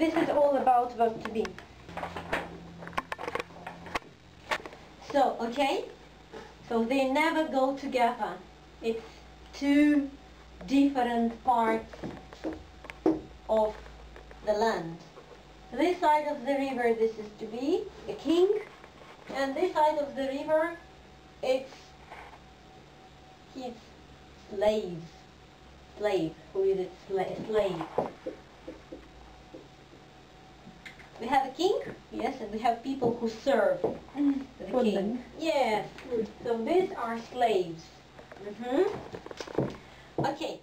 this is all about verb to be. So, okay? So they never go together. It's two different parts of the land. This side of the river, this is to be a king, and this side of the river, it's his slave. Slave. Who is it? Sla- slave. We have a king, yes, and we have people who serve the king. them. Yes. So these are slaves. hmm Okay.